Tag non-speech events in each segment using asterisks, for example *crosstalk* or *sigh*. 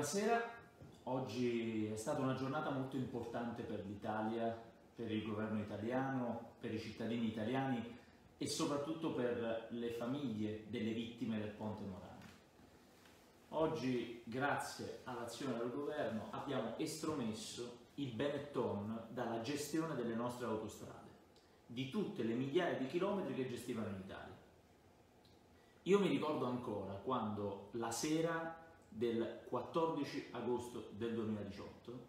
buonasera. Oggi è stata una giornata molto importante per l'Italia, per il governo italiano, per i cittadini italiani e soprattutto per le famiglie delle vittime del Ponte Morandi. Oggi, grazie all'azione del governo, abbiamo estromesso il Benetton dalla gestione delle nostre autostrade, di tutte le migliaia di chilometri che gestivano in Italia. Io mi ricordo ancora quando la sera del 14 agosto del 2018.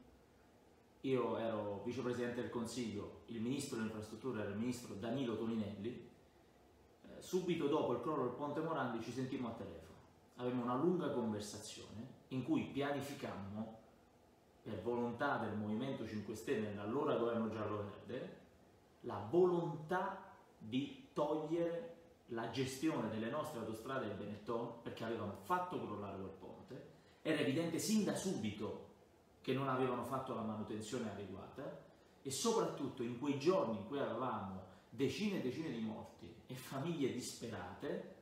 Io ero vicepresidente del Consiglio, il ministro delle infrastrutture era il ministro Danilo Toninelli. Eh, subito dopo il crollo del Ponte Morandi ci sentimmo a telefono. Avevamo una lunga conversazione in cui pianificammo, per volontà del Movimento 5 Stelle nell'allora governo giallo-verde, la volontà di togliere la gestione delle nostre autostrade del Benetton perché avevano fatto crollare quel ponte, era evidente sin da subito che non avevano fatto la manutenzione adeguata e soprattutto in quei giorni in cui avevamo decine e decine di morti e famiglie disperate,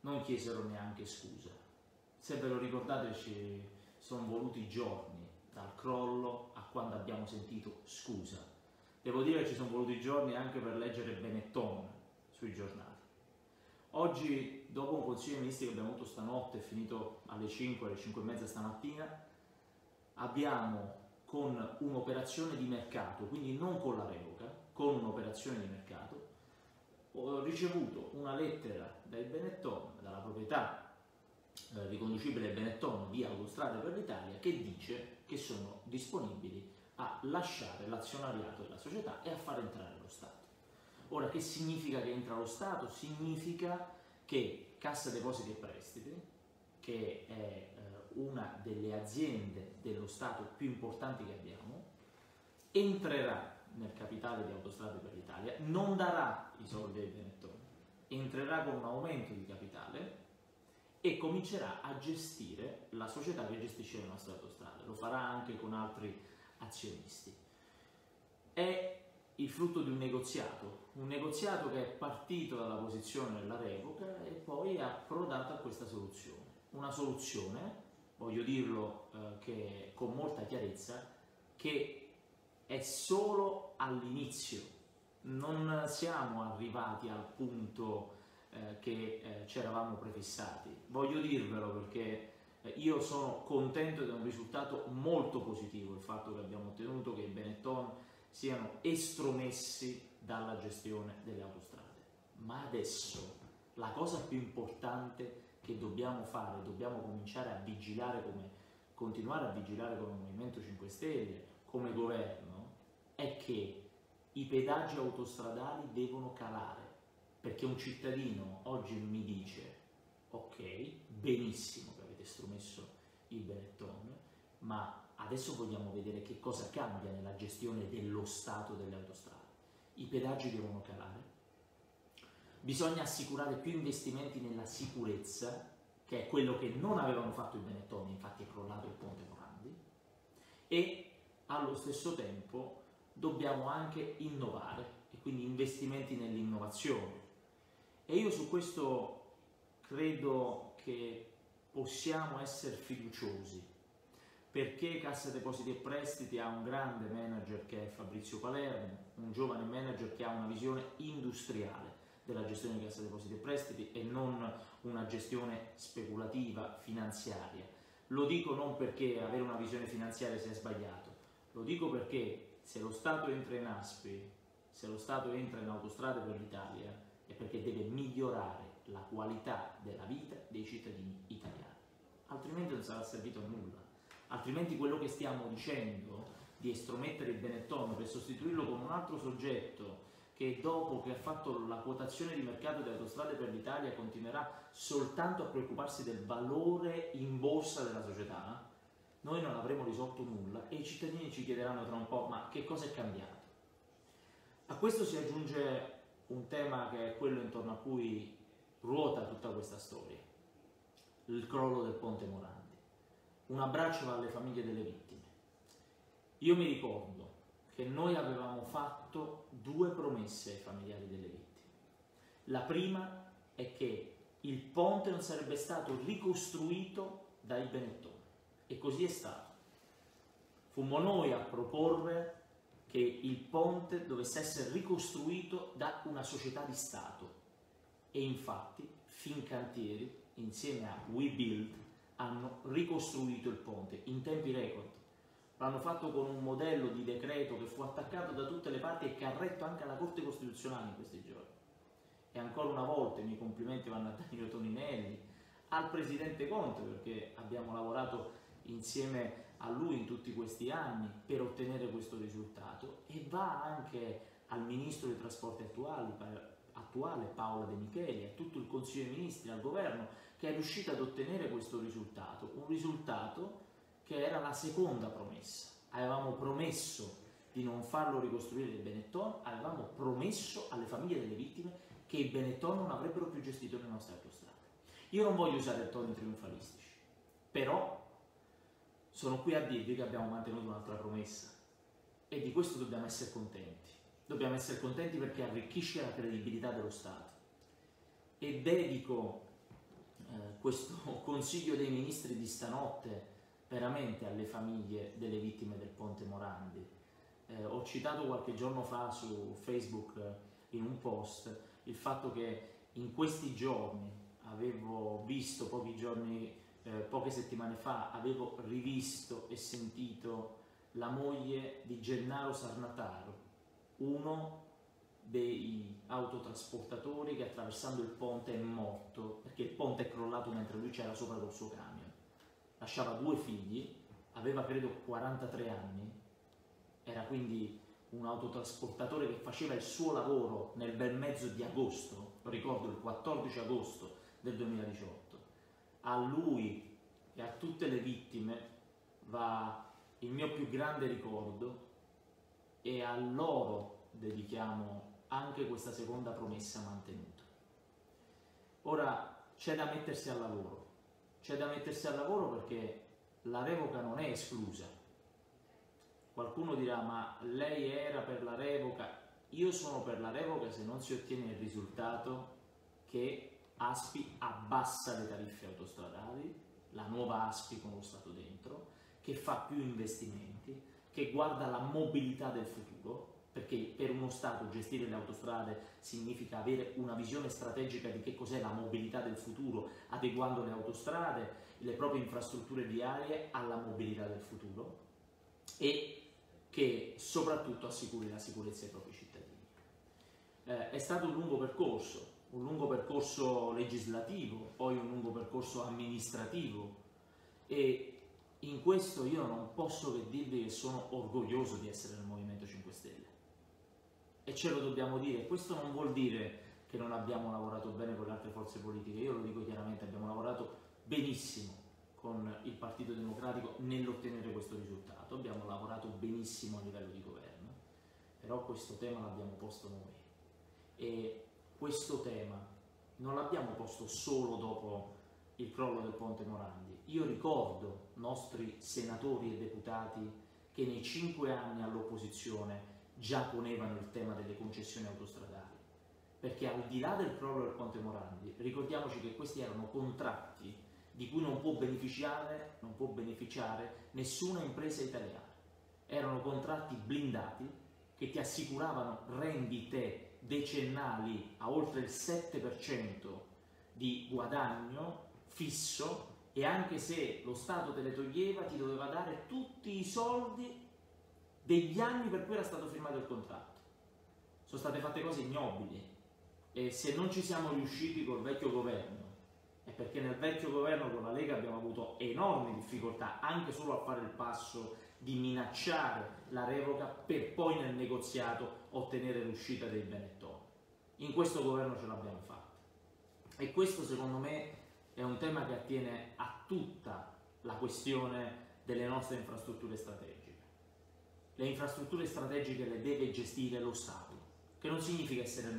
non chiesero neanche scusa. Se ve lo ricordate ci sono voluti giorni dal crollo a quando abbiamo sentito scusa. Devo dire che ci sono voluti giorni anche per leggere Benetton sui giornali. Oggi, dopo un consiglio dei ministri che abbiamo avuto stanotte, finito alle 5, alle 5 e mezza stamattina, abbiamo con un'operazione di mercato, quindi non con la revoca, con un'operazione di mercato, ho ricevuto una lettera dai Benetton, dalla proprietà eh, riconducibile Benetton di Autostrade per l'Italia, che dice che sono disponibili a lasciare l'azionariato della società e a far entrare lo Stato. Ora, che significa che entra lo Stato? Significa che Cassa Depositi e Prestiti, che è eh, una delle aziende dello Stato più importanti che abbiamo, entrerà nel capitale di Autostrade per l'Italia, non darà i soldi ai Benetton, entrerà con un aumento di capitale e comincerà a gestire la società che gestisce le nostre autostrade, lo farà anche con altri azionisti. Frutto di un negoziato, un negoziato che è partito dalla posizione della revoca e poi è approdato a questa soluzione. Una soluzione, voglio dirlo eh, che, con molta chiarezza, che è solo all'inizio, non siamo arrivati al punto eh, che eh, ci eravamo prefissati. Voglio dirvelo perché eh, io sono contento è un risultato molto positivo il fatto che abbiamo ottenuto che Benetton siano estromessi dalla gestione delle autostrade. Ma adesso la cosa più importante che dobbiamo fare, dobbiamo cominciare a vigilare come, continuare a vigilare come Movimento 5 Stelle, come governo, è che i pedaggi autostradali devono calare, perché un cittadino oggi mi dice, ok, benissimo che avete estromesso il Benetton, ma adesso vogliamo vedere che cosa cambia nella gestione dello Stato delle autostrade. I pedaggi devono calare, bisogna assicurare più investimenti nella sicurezza, che è quello che non avevano fatto i Benetton, infatti è crollato il ponte Morandi, e allo stesso tempo dobbiamo anche innovare e quindi investimenti nell'innovazione. E io su questo credo che possiamo essere fiduciosi perché Cassa Depositi e Prestiti ha un grande manager che è Fabrizio Palermo, un giovane manager che ha una visione industriale della gestione di Cassa Depositi e Prestiti e non una gestione speculativa, finanziaria. Lo dico non perché avere una visione finanziaria sia sbagliato, lo dico perché se lo Stato entra in ASPI, se lo Stato entra in Autostrade per l'Italia, è perché deve migliorare la qualità della vita dei cittadini italiani, altrimenti non sarà servito a nulla altrimenti quello che stiamo dicendo di estromettere il Benetton per sostituirlo con un altro soggetto che dopo che ha fatto la quotazione di mercato delle autostrade per l'Italia continuerà soltanto a preoccuparsi del valore in borsa della società, noi non avremo risolto nulla e i cittadini ci chiederanno tra un po' ma che cosa è cambiato? A questo si aggiunge un tema che è quello intorno a cui ruota tutta questa storia, il crollo del ponte Morandi. Un abbraccio alle famiglie delle vittime. Io mi ricordo che noi avevamo fatto due promesse ai familiari delle vittime. La prima è che il ponte non sarebbe stato ricostruito dai Benetton. E così è stato. Fummo noi a proporre che il ponte dovesse essere ricostruito da una società di Stato. E infatti Fincantieri, insieme a WeBuild, hanno ricostruito il ponte in tempi record. L'hanno fatto con un modello di decreto che fu attaccato da tutte le parti e che ha retto anche alla Corte Costituzionale in questi giorni. E ancora una volta i miei complimenti vanno a Danilo Toninelli, al Presidente Conte, perché abbiamo lavorato insieme a lui in tutti questi anni per ottenere questo risultato e va anche al Ministro dei Trasporti attuali, attuale Paola De Micheli, a tutto il Consiglio dei Ministri, al Governo, che è riuscito ad ottenere questo risultato, un risultato che era la seconda promessa. Avevamo promesso di non farlo ricostruire il Benetton, avevamo promesso alle famiglie delle vittime che i Benetton non avrebbero più gestito le nostre autostrade. Io non voglio usare toni trionfalistici, però sono qui a dirvi che abbiamo mantenuto un'altra promessa e di questo dobbiamo essere contenti. Dobbiamo essere contenti perché arricchisce la credibilità dello Stato. E dedico eh, questo *laughs* consiglio dei ministri di stanotte veramente alle famiglie delle vittime del ponte Morandi. Eh, ho citato qualche giorno fa su Facebook eh, in un post il fatto che in questi giorni avevo visto pochi giorni eh, poche settimane fa avevo rivisto e sentito la moglie di Gennaro Sarnataro, uno dei autotrasportatori che attraversando il ponte è morto perché il ponte è crollato mentre lui c'era sopra col suo camion. Lasciava due figli, aveva credo 43 anni, era quindi un autotrasportatore che faceva il suo lavoro nel bel mezzo di agosto, lo ricordo il 14 agosto del 2018 a lui e a tutte le vittime va il mio più grande ricordo e a loro dedichiamo anche questa seconda promessa mantenuta. Ora c'è da mettersi al lavoro, c'è da mettersi al lavoro perché la revoca non è esclusa. Qualcuno dirà ma lei era per la revoca, io sono per la revoca se non si ottiene il risultato che ASPI abbassa le tariffe autostradali, la nuova ASPI con lo Stato dentro, che fa più investimenti, che guarda la mobilità del futuro, perché per uno Stato gestire le autostrade significa avere una visione strategica di che cos'è la mobilità del futuro, adeguando le autostrade, le proprie infrastrutture viarie alla mobilità del futuro e che soprattutto assicuri la sicurezza ai propri cittadini. Eh, è stato un lungo percorso, un lungo percorso legislativo, poi un lungo percorso amministrativo e in questo io non posso che dirvi che sono orgoglioso di essere nel Movimento 5 Stelle ce lo dobbiamo dire. Questo non vuol dire che non abbiamo lavorato bene con le altre forze politiche, io lo dico chiaramente, abbiamo lavorato benissimo con il Partito Democratico nell'ottenere questo risultato, abbiamo lavorato benissimo a livello di governo, però questo tema l'abbiamo posto noi e questo tema non l'abbiamo posto solo dopo il crollo del ponte Morandi. Io ricordo nostri senatori e deputati che nei cinque anni all'opposizione già ponevano il tema delle concessioni autostradali. Perché al di là del crollo del ponte Morandi, ricordiamoci che questi erano contratti di cui non può beneficiare, non può beneficiare nessuna impresa italiana. Erano contratti blindati che ti assicuravano rendite decennali a oltre il 7% di guadagno fisso e anche se lo Stato te le toglieva ti doveva dare tutti i soldi degli anni per cui era stato firmato il contratto. Sono state fatte cose ignobili e se non ci siamo riusciti col vecchio governo è perché nel vecchio governo con la Lega abbiamo avuto enormi difficoltà anche solo a fare il passo di minacciare la revoca per poi nel negoziato ottenere l'uscita dei Benetton. In questo governo ce l'abbiamo fatta. E questo secondo me è un tema che attiene a tutta la questione delle nostre infrastrutture strategiche. Le infrastrutture strategiche le deve gestire lo Stato, che non significa essere,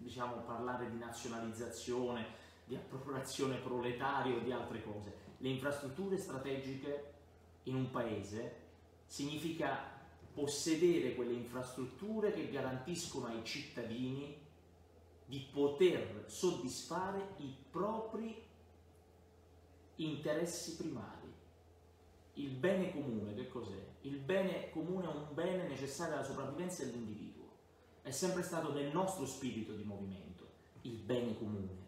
diciamo, parlare di nazionalizzazione, di appropriazione proletaria o di altre cose. Le infrastrutture strategiche in un paese significa possedere quelle infrastrutture che garantiscono ai cittadini di poter soddisfare i propri interessi primari. Il bene comune che cos'è? Il bene comune è un bene necessario alla sopravvivenza dell'individuo. È sempre stato nel nostro spirito di movimento il bene comune.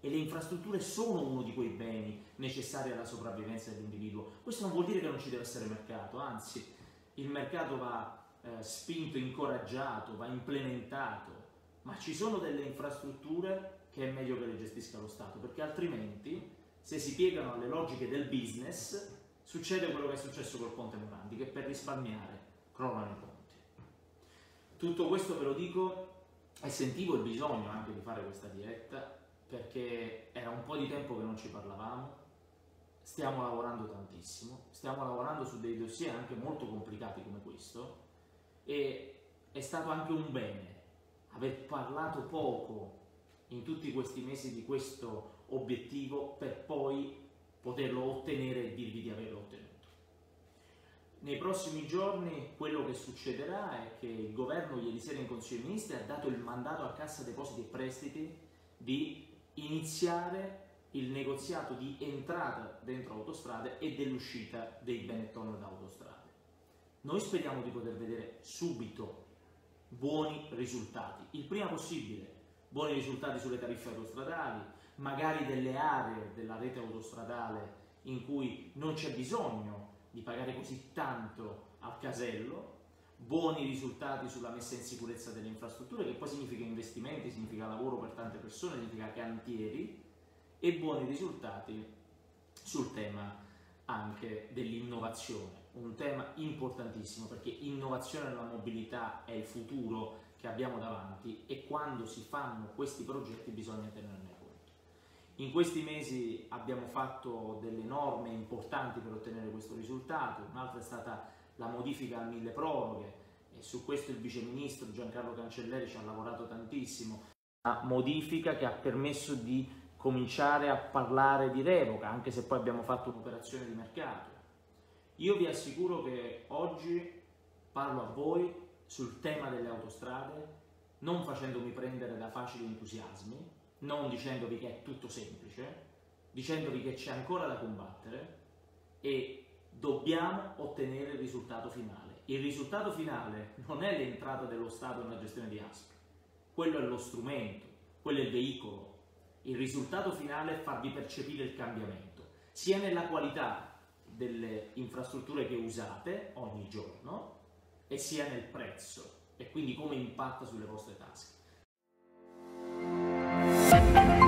E le infrastrutture sono uno di quei beni necessari alla sopravvivenza dell'individuo. Questo non vuol dire che non ci deve essere mercato, anzi, il mercato va eh, spinto, incoraggiato, va implementato, ma ci sono delle infrastrutture che è meglio che le gestisca lo Stato, perché altrimenti, se si piegano alle logiche del business, succede quello che è successo col Ponte Morandi, che per risparmiare crollano i ponti. Tutto questo ve lo dico e sentivo il bisogno anche di fare questa diretta perché era un po' di tempo che non ci parlavamo, stiamo lavorando tantissimo, stiamo lavorando su dei dossier anche molto complicati come questo e è stato anche un bene aver parlato poco in tutti questi mesi di questo obiettivo per poi poterlo ottenere e dirvi di averlo ottenuto. Nei prossimi giorni quello che succederà è che il governo ieri sera in Consiglio dei Ministri ha dato il mandato a Cassa Depositi e Prestiti di iniziare il negoziato di entrata dentro autostrade e dell'uscita dei Benetton da autostrade. Noi speriamo di poter vedere subito buoni risultati, il prima possibile, buoni risultati sulle tariffe autostradali, magari delle aree della rete autostradale in cui non c'è bisogno di pagare così tanto al casello, buoni risultati sulla messa in sicurezza delle infrastrutture, che poi significa investimenti, significa lavoro per tante persone, significa cantieri, e buoni risultati sul tema anche dell'innovazione, un tema importantissimo perché innovazione nella mobilità è il futuro che abbiamo davanti e quando si fanno questi progetti bisogna tenerne in questi mesi abbiamo fatto delle norme importanti per ottenere questo risultato, un'altra è stata la modifica al mille proroghe e su questo il vice ministro Giancarlo Cancelleri ci ha lavorato tantissimo. Una modifica che ha permesso di cominciare a parlare di revoca, anche se poi abbiamo fatto un'operazione di mercato. Io vi assicuro che oggi parlo a voi sul tema delle autostrade, non facendomi prendere da facili entusiasmi, non dicendovi che è tutto semplice, dicendovi che c'è ancora da combattere e dobbiamo ottenere il risultato finale. Il risultato finale non è l'entrata dello Stato nella gestione di ASP, quello è lo strumento, quello è il veicolo. Il risultato finale è farvi percepire il cambiamento, sia nella qualità delle infrastrutture che usate ogni giorno e sia nel prezzo e quindi come impatta sulle vostre tasche. Thank you.